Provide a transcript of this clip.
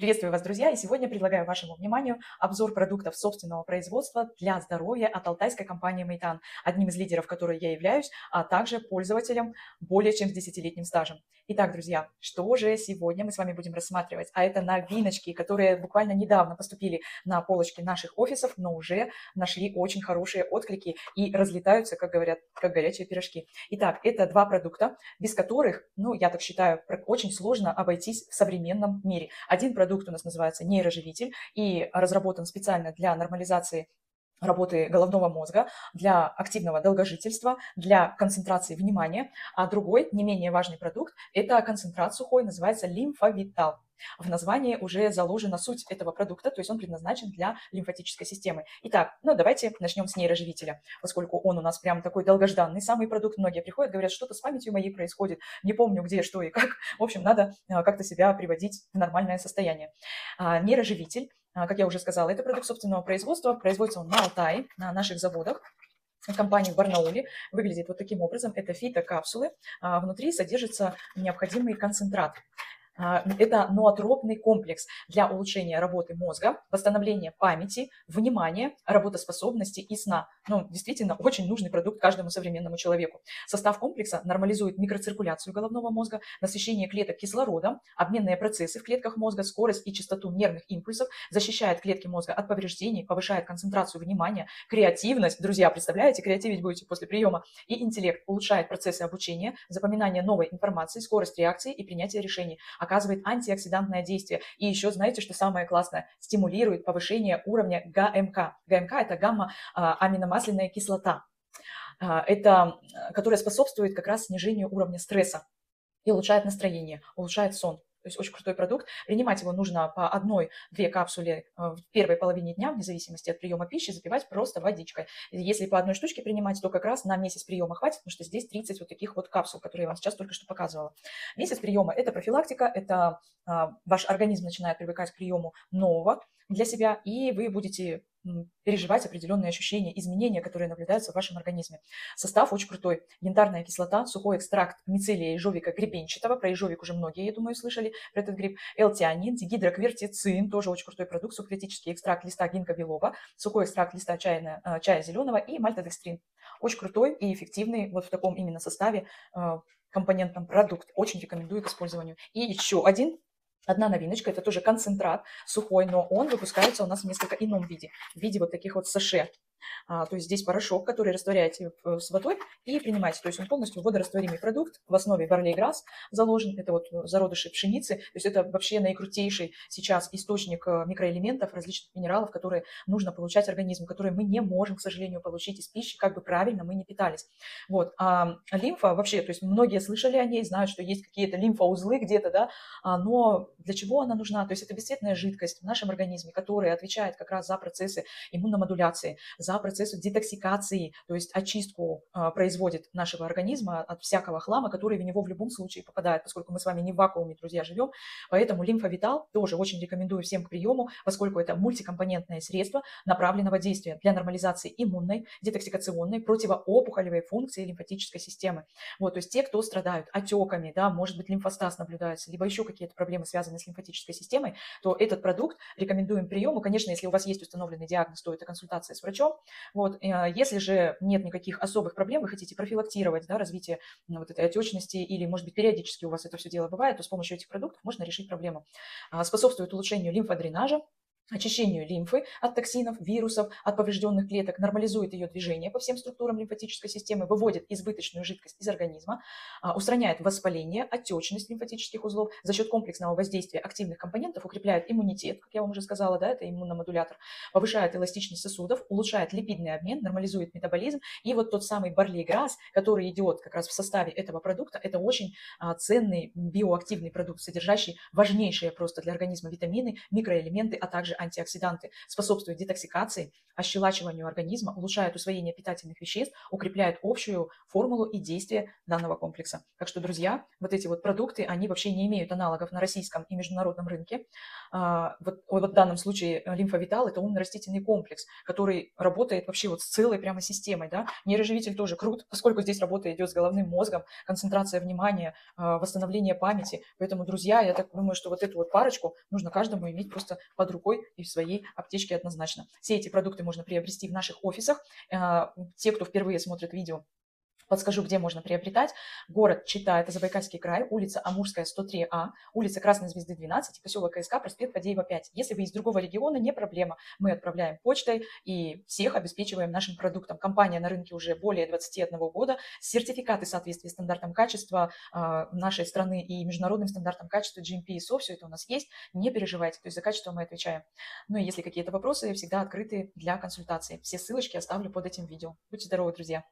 Приветствую вас, друзья, и сегодня предлагаю вашему вниманию обзор продуктов собственного производства для здоровья от алтайской компании Мейтан, одним из лидеров которой я являюсь, а также пользователем более чем с 10-летним стажем. Итак, друзья, что же сегодня мы с вами будем рассматривать? А это новиночки, которые буквально недавно поступили на полочки наших офисов, но уже нашли очень хорошие отклики и разлетаются, как говорят, как горячие пирожки. Итак, это два продукта, без которых, ну, я так считаю, очень сложно обойтись в современном мире. Один продукт продукт у нас называется нейроживитель и разработан специально для нормализации работы головного мозга, для активного долгожительства, для концентрации внимания. А другой, не менее важный продукт, это концентрат сухой, называется лимфовитал. В названии уже заложена суть этого продукта, то есть он предназначен для лимфатической системы. Итак, ну давайте начнем с нейроживителя, поскольку он у нас прям такой долгожданный самый продукт. Многие приходят, говорят, что-то с памятью моей происходит, не помню где, что и как. В общем, надо а, как-то себя приводить в нормальное состояние. А, нейроживитель, как я уже сказала, это продукт собственного производства, производится он на Алтае, на наших заводах компании в Барнауле выглядит вот таким образом. Это фитокапсулы. Внутри содержится необходимый концентрат. А, это ноотропный комплекс для улучшения работы мозга, восстановления памяти, внимания, работоспособности и сна. Ну, действительно, очень нужный продукт каждому современному человеку. Состав комплекса нормализует микроциркуляцию головного мозга, насыщение клеток кислородом, обменные процессы в клетках мозга, скорость и частоту нервных импульсов, защищает клетки мозга от повреждений, повышает концентрацию внимания, креативность, друзья, представляете, креативить будете после приема, и интеллект, улучшает процессы обучения, запоминание новой информации, скорость реакции и принятие решений оказывает антиоксидантное действие. И еще, знаете, что самое классное? Стимулирует повышение уровня ГМК. ГМК – это гамма-аминомасляная кислота. А, это, которая способствует как раз снижению уровня стресса и улучшает настроение, улучшает сон. То есть очень крутой продукт. Принимать его нужно по одной-две капсуле э, в первой половине дня, вне зависимости от приема пищи, запивать просто водичкой. Если по одной штучке принимать, то как раз на месяц приема хватит, потому что здесь 30 вот таких вот капсул, которые я вам сейчас только что показывала. Месяц приема – это профилактика, это а, ваш организм начинает привыкать к приему нового для себя, и вы будете переживать определенные ощущения, изменения, которые наблюдаются в вашем организме. Состав очень крутой. Янтарная кислота, сухой экстракт мицелия ежовика гребенчатого. Про ежовик уже многие, я думаю, слышали про этот гриб. Элтианин, гидроквертицин, тоже очень крутой продукт. Сухоклетический экстракт листа гинка белого, сухой экстракт листа чая, э, чая зеленого и мальтодекстрин. Очень крутой и эффективный вот в таком именно составе э, компонентном продукт. Очень рекомендую к использованию. И еще один Одна новиночка, это тоже концентрат сухой, но он выпускается у нас в несколько ином виде, в виде вот таких вот саше. А, то есть здесь порошок, который растворяете с водой и принимаете. То есть он полностью водорастворимый продукт. В основе барлей-грасс заложен. Это вот зародыши пшеницы. То есть это вообще наикрутейший сейчас источник э, микроэлементов, различных минералов, которые нужно получать организму, которые мы не можем, к сожалению, получить из пищи, как бы правильно мы не питались. Вот. А лимфа вообще, то есть многие слышали о ней, знают, что есть какие-то лимфоузлы где-то, да, а, но для чего она нужна? То есть это бесцветная жидкость в нашем организме, которая отвечает как раз за процессы иммуномодуляции, за за процессу детоксикации, то есть очистку а, производит нашего организма от всякого хлама, который в него в любом случае попадает, поскольку мы с вами не в вакууме, друзья, живем. Поэтому лимфовитал тоже очень рекомендую всем к приему, поскольку это мультикомпонентное средство направленного действия для нормализации иммунной, детоксикационной, противоопухолевой функции лимфатической системы. Вот, то есть те, кто страдают отеками, да, может быть, лимфостаз наблюдается, либо еще какие-то проблемы, связанные с лимфатической системой, то этот продукт рекомендуем приему. Конечно, если у вас есть установленный диагноз, то это консультация с врачом, вот, э, если же нет никаких особых проблем, вы хотите профилактировать да, развитие вот этой отечности или, может быть, периодически у вас это все дело бывает, то с помощью этих продуктов можно решить проблему. А, способствует улучшению лимфодренажа, очищению лимфы от токсинов, вирусов, от поврежденных клеток, нормализует ее движение по всем структурам лимфатической системы, выводит избыточную жидкость из организма, а, устраняет воспаление, отечность лимфатических узлов за счет комплексного воздействия активных компонентов, укрепляет иммунитет, как я вам уже сказала, да, это иммуномодулятор, повышает эластичность сосудов, улучшает липидный обмен, нормализует метаболизм. И вот тот самый барлей-грасс, который идет как раз в составе этого продукта, это очень а, ценный биоактивный продукт, содержащий важнейшие просто для организма витамины, микроэлементы, а также антиоксиданты, способствует детоксикации, ощелачиванию организма, улучшают усвоение питательных веществ, укрепляют общую формулу и действие данного комплекса. Так что, друзья, вот эти вот продукты, они вообще не имеют аналогов на российском и международном рынке. А, вот, вот в данном случае лимфовитал – это умный растительный комплекс, который работает вообще вот с целой прямо системой. Да? Нейроживитель тоже крут, поскольку здесь работа идет с головным мозгом, концентрация внимания, а, восстановление памяти. Поэтому, друзья, я так думаю, что вот эту вот парочку нужно каждому иметь просто под рукой и в своей аптечке однозначно. Все эти продукты можно приобрести в наших офисах. А, те, кто впервые смотрит видео, Подскажу, где можно приобретать. Город Чита, это Забайкальский край, улица Амурская, 103А, улица Красной Звезды, 12, поселок КСК, проспект Фадеева, 5. Если вы из другого региона, не проблема. Мы отправляем почтой и всех обеспечиваем нашим продуктом. Компания на рынке уже более 21 года. Сертификаты соответствия стандартам качества э, нашей страны и международным стандартам качества GMP и SO, все это у нас есть. Не переживайте, то есть за качество мы отвечаем. Ну и если какие-то вопросы, всегда открыты для консультации. Все ссылочки оставлю под этим видео. Будьте здоровы, друзья!